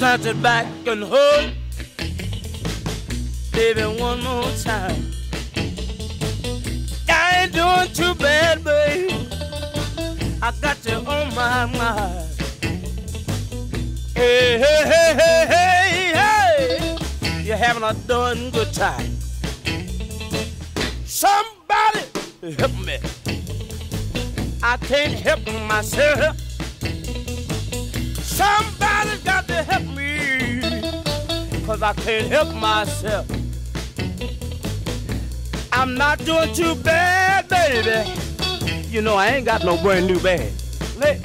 snatch it back and hold, baby, one more time. I ain't doing too bad, baby. I got you on my mind. Hey, hey, hey, hey, hey, hey. You're having a darn good time. Somebody help me. I can't help myself. Somebody's got to help me. Cause I can't help myself. I'm not doing too bad, baby. You know I ain't got no brand new bag. Let-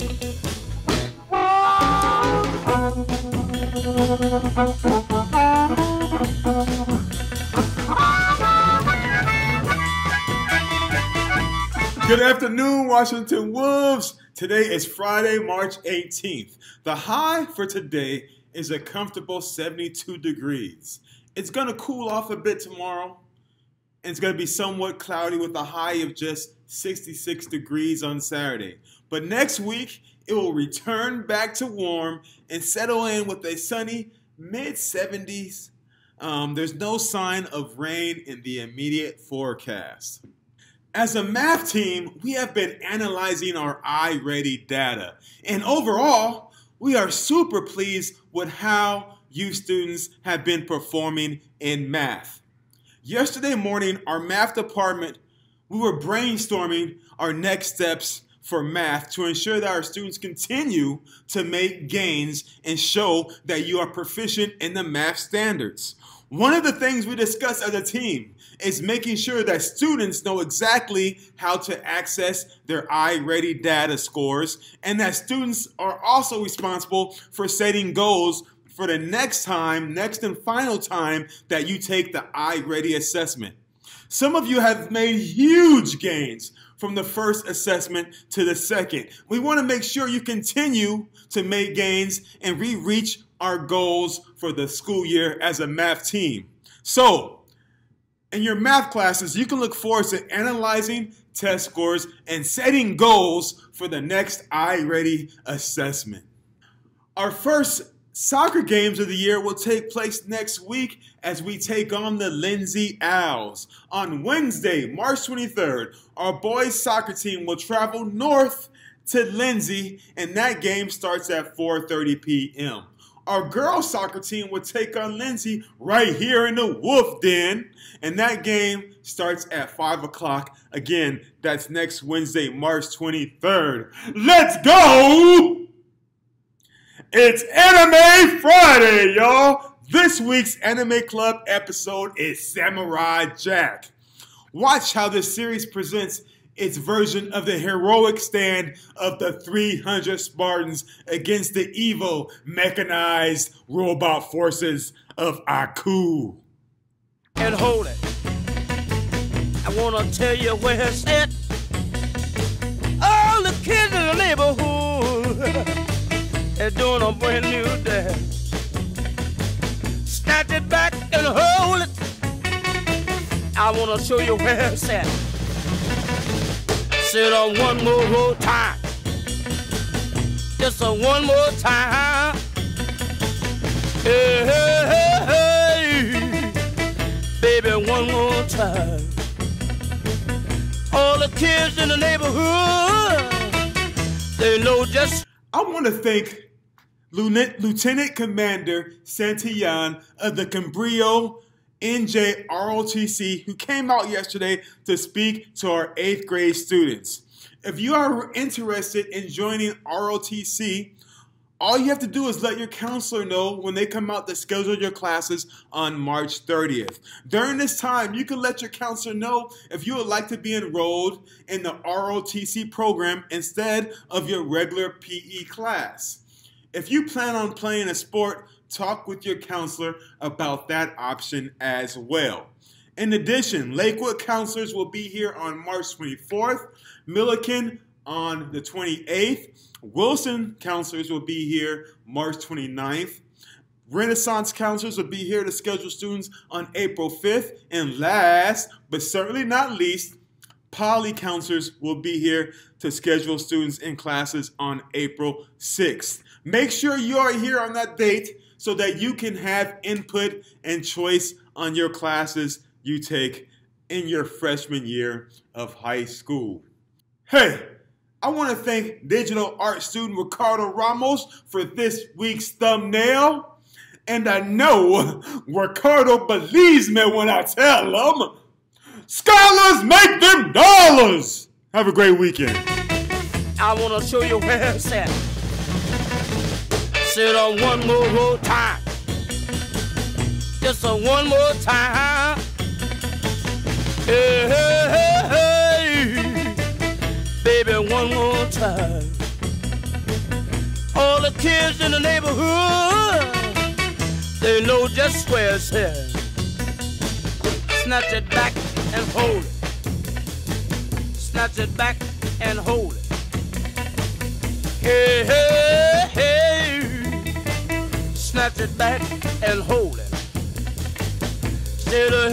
Good afternoon, Washington Wolves. Today is Friday, March 18th. The high for today is a comfortable 72 degrees. It's going to cool off a bit tomorrow, and it's going to be somewhat cloudy with a high of just 66 degrees on Saturday. But next week, it will return back to warm and settle in with a sunny mid 70s. Um, there's no sign of rain in the immediate forecast. As a math team, we have been analyzing our iReady data. And overall, we are super pleased with how you students have been performing in math. Yesterday morning, our math department, we were brainstorming our next steps for math to ensure that our students continue to make gains and show that you are proficient in the math standards. One of the things we discuss as a team is making sure that students know exactly how to access their iReady data scores and that students are also responsible for setting goals for the next time, next and final time that you take the iReady assessment. Some of you have made huge gains from the first assessment to the second. We want to make sure you continue to make gains and we reach our goals for the school year as a math team. So, in your math classes, you can look forward to analyzing test scores and setting goals for the next iReady assessment. Our first soccer games of the year will take place next week as we take on the Lindsay Owls. On Wednesday, March 23rd, our boys soccer team will travel north to Lindsay and that game starts at 4:30 p.m. Our girls soccer team will take on Lindsay right here in the Wolf Den, and that game starts at 5 o'clock. Again, that's next Wednesday, March 23rd. Let's go! It's Anime Friday, y'all! This week's Anime Club episode is Samurai Jack. Watch how this series presents its version of the heroic stand of the 300 Spartans against the evil mechanized robot forces of Aku. and hold it. I wanna tell you where it's at. All the kids in the neighborhood are doing a brand new dance. Snatch it back and hold it. I wanna show you where it's at. Sit oh, on oh, one more time. Just a one more time. Hey, hey, hey, baby, one more time. All the kids in the neighborhood, they know just I want to thank Lieutenant Commander Santillan of the Cabrillo NJ ROTC who came out yesterday to speak to our eighth grade students. If you are interested in joining ROTC, all you have to do is let your counselor know when they come out to schedule your classes on March 30th. During this time, you can let your counselor know if you would like to be enrolled in the ROTC program instead of your regular PE class. If you plan on playing a sport, talk with your counselor about that option as well. In addition, Lakewood counselors will be here on March 24th, Millikan on the 28th, Wilson counselors will be here March 29th. Renaissance counselors will be here to schedule students on April 5th. And last, but certainly not least, Poly counselors will be here to schedule students in classes on April 6th. Make sure you are here on that date so that you can have input and choice on your classes you take in your freshman year of high school. Hey, I want to thank digital art student Ricardo Ramos for this week's thumbnail. And I know Ricardo believes me when I tell him, scholars make them dollars. Have a great weekend. I want to show you where it's at. Sit oh, on oh, one more time. Just a one more time. Hey, hey, hey. Baby, one more time. All the kids in the neighborhood, they know just where it's at. Snatch it back and hold it. Snatch it back and hold it. Hey, hey. Snatch it back and hold it. Hey.